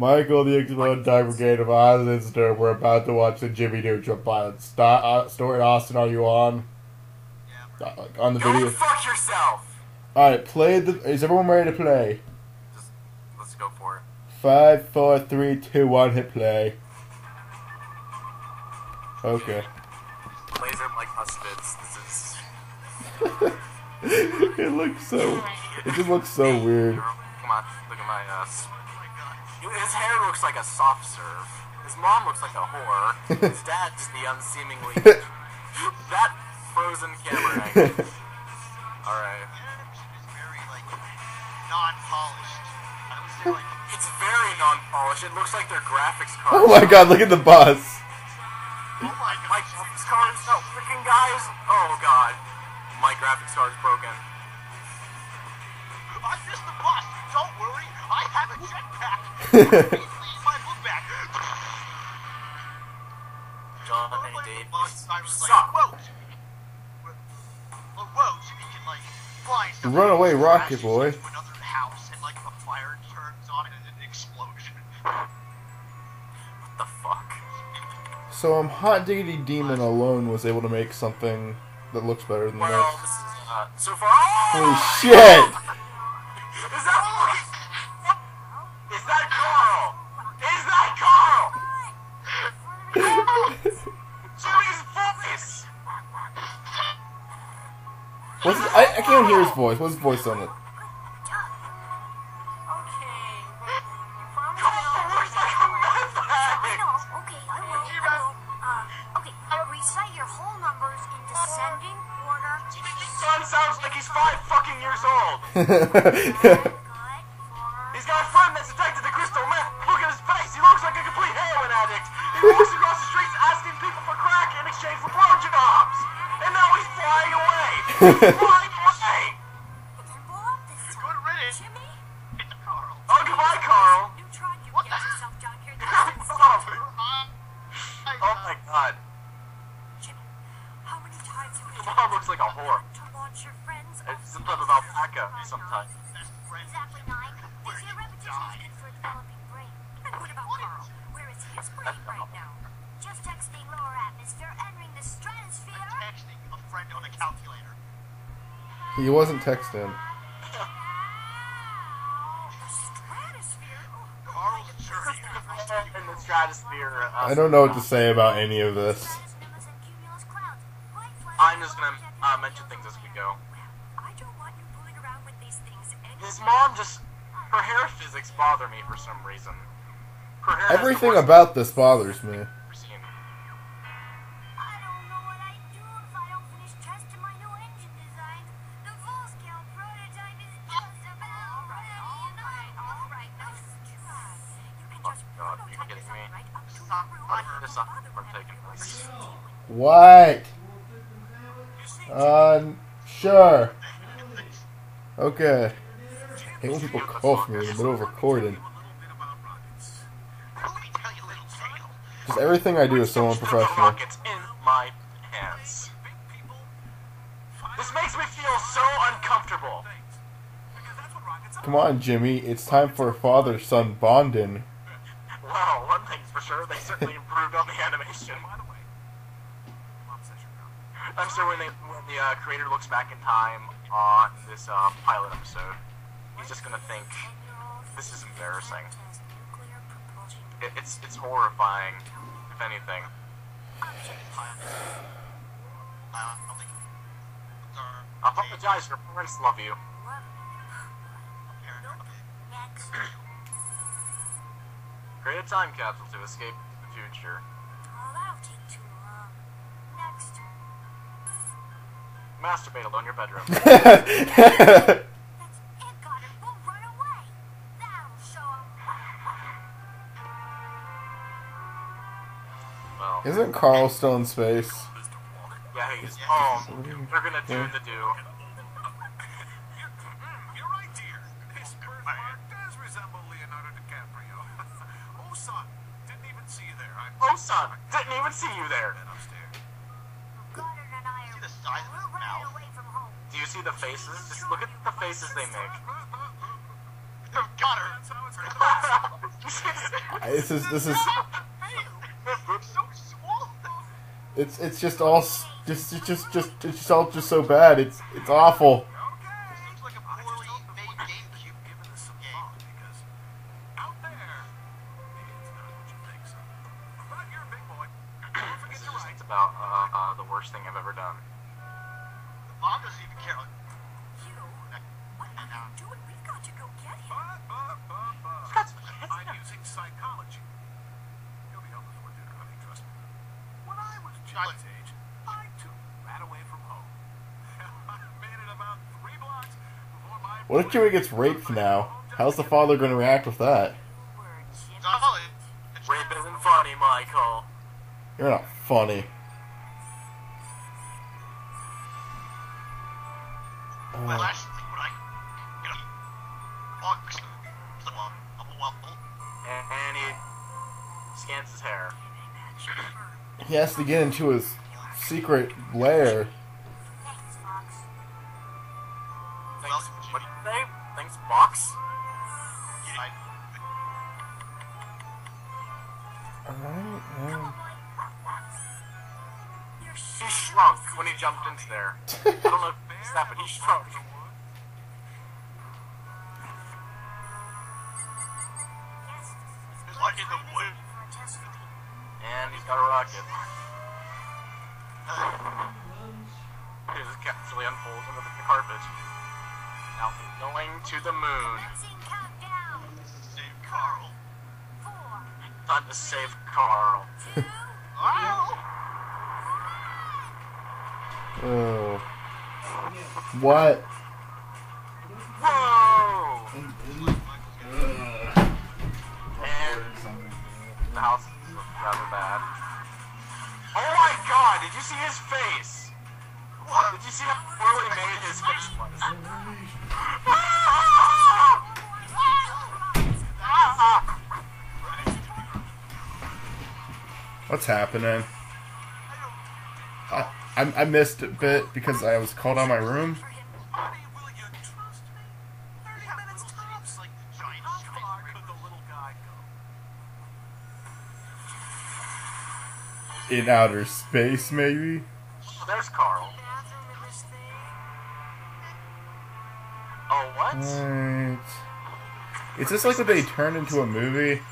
Michael, the Exploding Time Brigade of Oz and. We're about to watch the Jimmy Neutron pilot. Sto- uh, Stuart Austin, are you on? Yeah, Uh, like, on the Go video. fuck yourself! Alright, play the. Is everyone ready to play? Just, let's go for it. Five, four, three, two, one, hit play. Okay. Laser like Huspits. This is. it looks so. It just looks so weird. Come on, look at my uh. His hair looks like a soft serve. His mom looks like a whore. His dad just the unseemingly. that frozen camera angle. Alright. it's very like non-polished. I would say like It's very non-polished. It looks like their graphics card. Oh my god, look at the bus. oh my god, My graphics card is no freaking guys. Oh god. My graphics card is broken. I missed the bus. Don't worry, I have a jetpack. Please leave my book back. John and Dave. the bus driver's you like, suck. whoa. Oh, whoa, Jimmy can like fly and stuff. Run away, rocket boy. into Another house and like the fire turns on and an explosion. What the fuck? So, um, HotDiggedyDemon alone was able to make something that looks better than Well, this. this uh, so far. Oh! Holy shit! hear his voice. What's his voice on it? Carl looks like a meth addict. Okay, I will. I will. Uh, okay, recite your whole numbers in descending order. Son sounds like he's five fucking years old. He's got a friend that's addicted to crystal meth. Look at his face. He looks like a complete heroin addict. He walks across the streets asking people for crack in exchange for blowjobs. And now he's flying away. It didn't blow up this Good time. riddance. Jimmy, It's Carl. Oh, goodbye, Carl. neutron, you What get the- yourself down here. oh my god. Jimmy, how many times have Your mom looks like a whore. to launch your friends? It's some type of alpaca sometimes. Exactly nine. They say repetition is good for a developing brain. And what about Carl? Where is his brain right now? Just texting lower atmosphere, entering the stratosphere. Texting a friend on a calculator. he wasn't texting. Stratosphere. Uh, I don't know what to say about any of this. Stratus, and cumulus clouds. White flash- I'm just gonna uh, mention things as we go. I don't want you fooling around with these things anymore. His mom just. Her hair physics bother me for some reason. Everything about this bothers me. God, are you kidding me? up right up to the Stop. room. What? This up taking place. What? Um, sure. Okay. I hate when people call me in the middle of recording. Let me tell you a little tale. Just everything I do is so unprofessional. rockets in my pants. This makes me feel so uncomfortable. Come on, Jimmy. It's time for father-son bonding. Well, one thing's for sure, they certainly improved on the animation. I'm sure when, they, when the uh, creator looks back in time on this uh, pilot episode, he's just gonna think, this is embarrassing. It, it's it's horrifying, if anything. Apologize, your parents love you. Create a time capsule to escape the future. Masturbate alone in your bedroom. It, We'll run away. That'll show 'em. Well, Isn't Carl still in space? yeah, he's um, home. They're gonna do the do. You're right, dear. His birthmark does resemble Leonardo DiCaprio. oh, son, didn't even see you there. I'm Oh, son, didn't even see you there. Goddard and I See the size of we're his running mouth? away from home. Do you see the faces? Just look at the faces they make. Got her. That's how it's This is this is it's it's just all just it's just just it's just all just so bad. It's it's awful. Seems like a poorly made GameCube Giving this some game. thought because out there, it's not what you think so. But you're a big boy. Don't forget This is to just write. it's about uh, uh, the worst thing I've ever done. The mom doesn't even care. You? What are you doing? We've got to go get him. But, but, but, but. Got some kids I'm now. using psychology. You'll be home before dinner, honey, trust me. When I was John's age, I too ran away from home. I made it about three blocks before my What if Jimmy gets raped now? How's the father going to react with that? Word, Jimmy. Dolly. It's Rape isn't funny, Michael. You're not funny. And, and he scans his hair. he has to get into his secret lair. Thanks, Fox. Thanks, what do you say? Thanks, box? Alright, Come um, on, boy. You're He shrunk when he jumped into there. I don't know if it's that, but he shrunk. Yes, it's like in the wood. for a test fitting. And he's got a rocket. He just casually unfolds under the carpet. Now he's going to the moon. Save Carl. Time to save Carl. two, Ow! oh. What? Whoa! And the house is rather bad. Oh my god, did you see his face? Did you see how poorly made his face was? What's happening? I, I, I missed a bit because I was called out of my room. Honey, will you trust me? 30 minutes tops. Like giant How giant far red could the little guy go? In outer space, maybe? There's Carl. bathroom in this thing. Oh, what? Right. Is this like what they turned into a movie?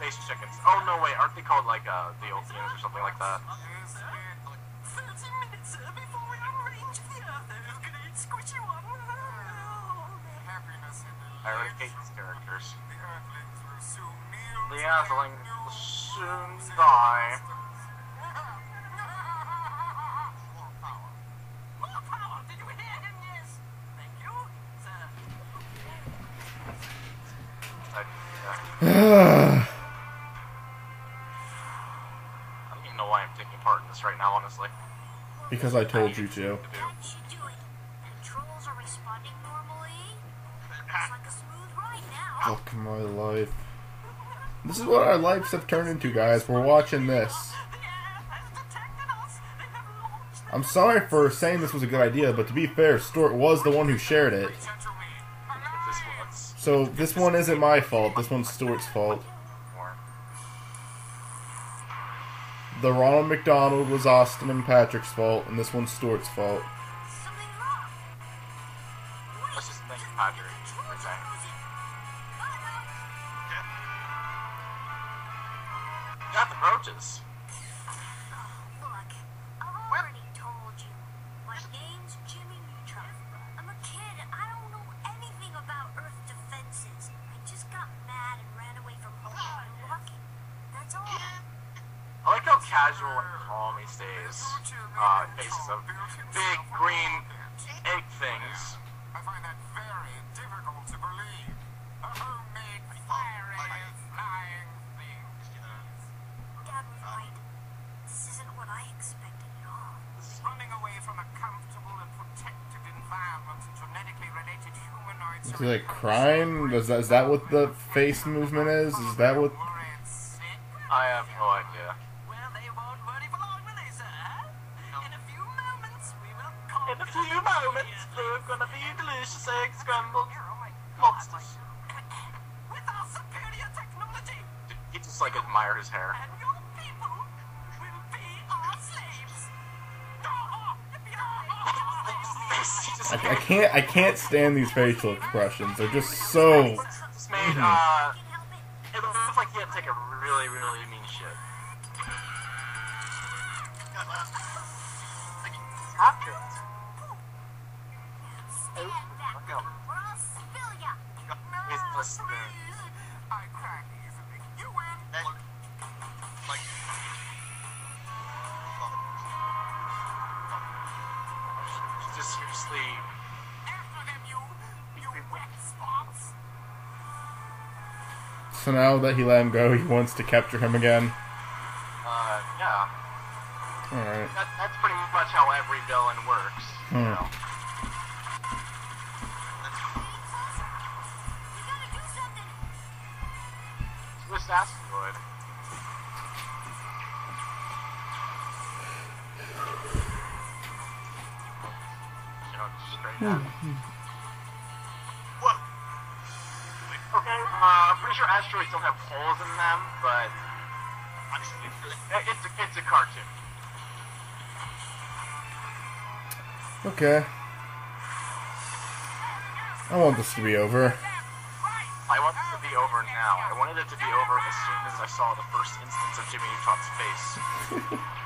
Space chickens. Oh no, wait, aren't they called like uh the Yokians or something like that? 30 minutes before we unrange the other great squishy one. Happiness in the I already hate these characters. The earthlings will soon die. Why I'm taking part in this right now, honestly. because I told you to. To do. Can't you do it? Controls are responding normally. Looks like a smooth ride now. Fuck my life. This is what our lives have turned into, guys. We're watching this. The air has detected us. They have launched I'm sorry for saying this was a good idea, but to be fair, Stuart was the one who shared it. Central me. This one's So this one isn't my fault. This one's Stuart's fault. The Ronald McDonald was Austin and Patrick's fault, and this one's Stuart's fault. Let's just thank Patrick for saying. Got the brooches. Look, I've already told you. My name's Jimmy Neutron. I'm a kid. I don't know anything about Earth defenses. I just got mad and ran away from home. I'm lucky. That's all. I like how casual and calm he stays. Uh, in faces of big green egg things. I find that very difficult to believe. A homemade fiery flying thing. Dad was right. This isn't what I expected at all. Running away from a comfortable and protected environment to genetically related humanoids. Is he like crying? Is that, is that what the face movement is? Is that what? I have no idea. Well, they won't worry for long, will they, sir? In a few moments, we will call In a few moments, they're gonna be delicious egg scrambled. Oh my monsters. With our superior technology, He just like admired his hair. and your people will be our slaves. He just I, I can't I can't stand these facial expressions. They're just so. just made uh, it looks like he had to take a really really mean shit. After them, you, you wet spots. So now that he let him go, he wants to capture him again. Uh, yeah. All right. That, that's pretty much how every villain works. You Hmm. know. Swiss asteroid. You know, straight up. What? Okay, uh, I'm pretty sure asteroids don't have holes in them, but I'm just really it- it's a, it's a cartoon. Okay. I want this to be over. I want this to be over now. I wanted it to be over as soon as I saw the first instance of Jimmy Neutron's face.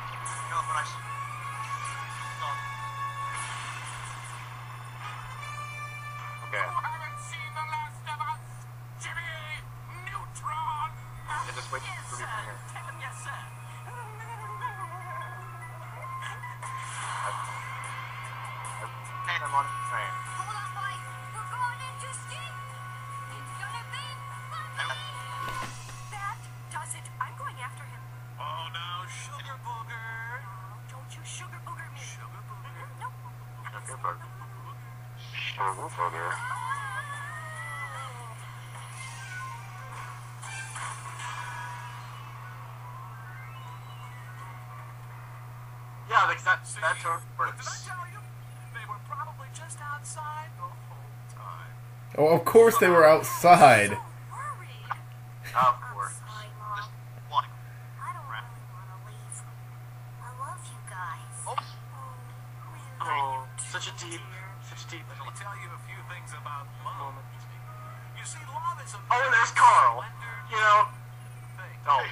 but. Sugar booger. Yeah, because that, that I works. tell you? They were probably just outside the whole time. Oh, of course they were outside. So worried. Of I'm course. sorry, Mom. Just wanting. I don't really want to leave. I love you guys. Oh, Oh, such a deep, such a deep. Let me tell you a few things about love. You see, love is a Oh, there's Carl. You know. thing. Oh,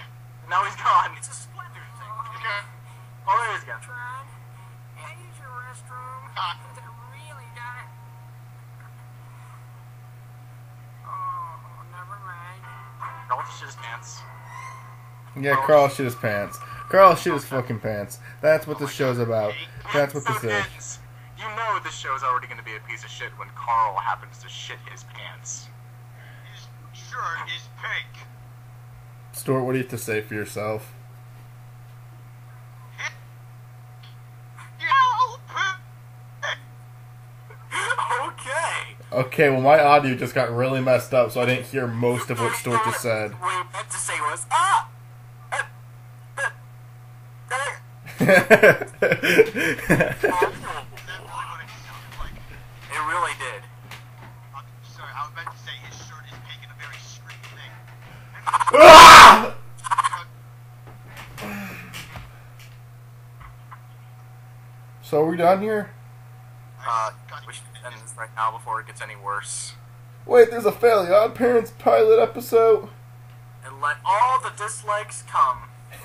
now he's gone. It's a splendid thing. okay. Oh, there he is again. Tron, I use your restroom. Ah. They really got it. Oh, never mind. Carl just shit his pants. Yeah, Carl shit his pants. Carl shit his fucking pants. That's what oh this show's about. That's what So this is. it's- You know this show's already going to be a piece of shit when Carl happens to shit his pants. His shirt is pink. Stuart, what do you have to say for yourself? Yellow pink. Okay. Okay, well, my audio just got really messed up, so I didn't hear most of what Stuart just said. What he meant to say was, ah! Uh, uh, uh, It really did. I'm sorry, I was meant to say his shirt is pink and a very screamy thing. Ah! so are we done here? Uh, we should end this right now before it gets any worse. Wait, there's a Fairly Odd Parents pilot episode. And let all the dislikes come.